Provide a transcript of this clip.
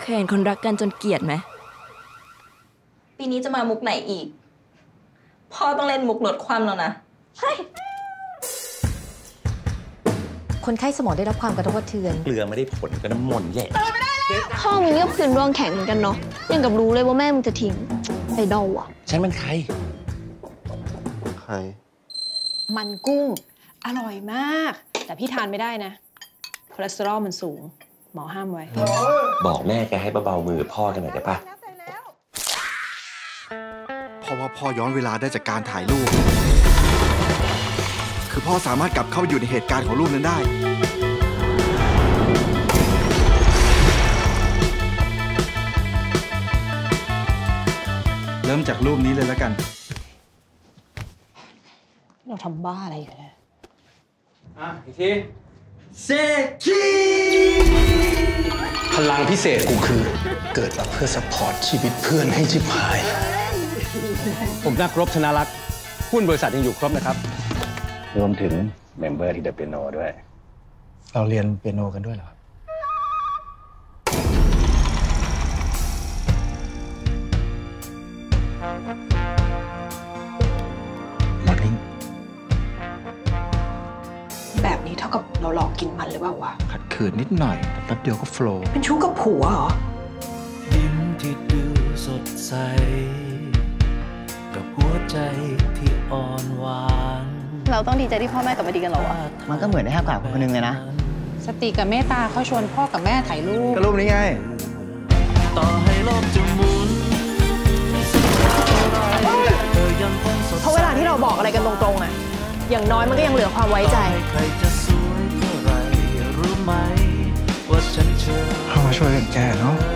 เคยเห็นคนรักกันจนเกลียดไหม ปีนี้จะมามุกไหนอีก พ่อต้องเล่นมุกลดความแล้วนะคนไข้สมองได้รับความกระทบกระเทือน เกลือไม่ได้ผลก็น้ำมนต์แย่พ่อมึงเรียบคืนดวงแข็งเหมือนกันเนาะยังกับรู้เลยว่าแม่มึงจะทิ้งไอ้ดอลอะฉันเป็นใคร ใคร มันกุ้ง อร่อยมาก แต่พี่ทานไม่ได้นะคอเลสเตอรอลมันสูง หมอห้ามไว้ บอกแม่แกให้เบาๆมือพ่อกันหน่อยได้ปะเพราะว่าพ่อย้อนเวลาได้จากการถ่ายรูป คือพ่อสามารถกลับเข้าไปอยู่ในเหตุการณ์ของรูปนั้นได้ เริ่มจากรูปนี้เลยแล้วกัน เราทำบ้าอะไรอยู่เนี่ยอะอีกที เซคีพลังพิเศษกูคือ เกิดมาเพื่อสปอร์ตชีวิตเพื่อนให้ชิบหาย ผมนักรบธนารักษ์หุ้นบริษัทยังอยู่ครบนะครับ รวมถึงเมมเบอร์ที่เดอะเปียโนด้วย เราเรียนเปียโนกันด้วยเหรอครับมอ ท่ากับเราหลอกกินมันหรือเปล่าวะขัดขืนนิดหน่อยแต่แป๊บเดียวก็โฟล์เป็นชู้กับผัวเหรอยิ้มที่ดูสดใส กับหัวใจที่อ่อนหวานเราต้องดีใจที่พ่อแม่กลับมาดีกันเหรอวะมันก็เหมือนได้ห้ามกาคนคนหนึงเลยนะ สติกับเมตตาเขาชวนพ่อกับแม่ถ่ายรูปก็รูปนี้ไง ต่อให้โลกจะหมุนสักเท่าไรเธอยังคงสดใสเพราะเวลาที่เราบอกอะไรกันตรงๆอะอย่างน้อยมันก็ยังเหลือความไว้ใจ ไหมว่าฉันเชื่อเข้ามาช่วยกันแก้เนาะ